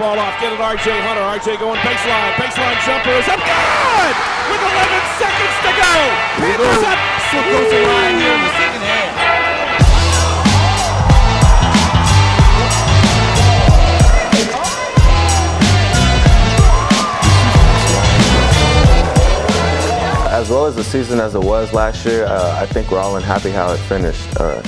ball off. Get it, R.J. Hunter. R.J. going baseline. Baseline jumper is up. Good! With 11 seconds to go. Panthers up. Still goes the line here in the second half. As well as the season as it was last year, uh, I think we're all unhappy how it finished. Uh,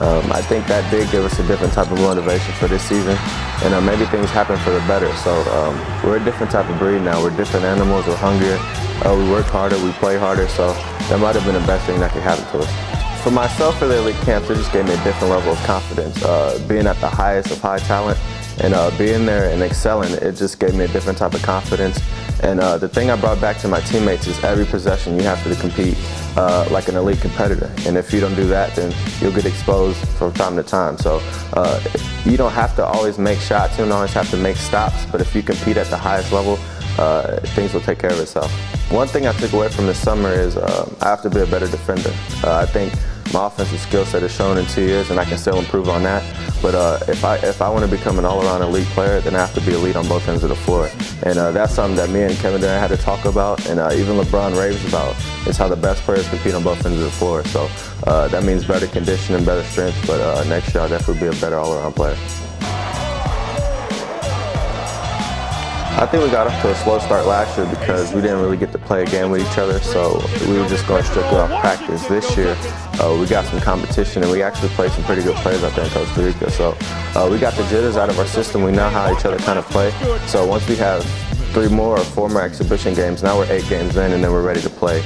um, I think that did give us a different type of motivation for this season, and uh, maybe things happen for the better. So um, we're a different type of breed now. We're different animals. We're hungrier. Uh, we work harder. We play harder. So that might have been the best thing that could happen to us. For myself, for the elite camps, it just gave me a different level of confidence. Uh, being at the highest of high talent and uh, being there and excelling, it just gave me a different type of confidence. And uh, the thing I brought back to my teammates is every possession you have to compete uh, like an elite competitor. And if you don't do that, then you'll get exposed from time to time. So uh, you don't have to always make shots, you don't always have to make stops, but if you compete at the highest level, uh, things will take care of itself. One thing I took away from this summer is uh, I have to be a better defender. Uh, I think my offensive skill set is shown in two years, and I can still improve on that. But uh, if I if I want to become an all-around elite player, then I have to be elite on both ends of the floor, and uh, that's something that me and Kevin Durant had to talk about, and uh, even LeBron raves about. Is how the best players compete on both ends of the floor. So uh, that means better conditioning, and better strength. But uh, next year, I'll definitely be a better all-around player. I think we got off to a slow start last year because we didn't really get to play a game with each other, so we were just going strictly off practice. This year, uh, we got some competition and we actually played some pretty good players out there in Costa Rica. So uh, we got the jitters out of our system. We know how each other kind of play. So once we have three more or four more exhibition games, now we're eight games in and then we're ready to play.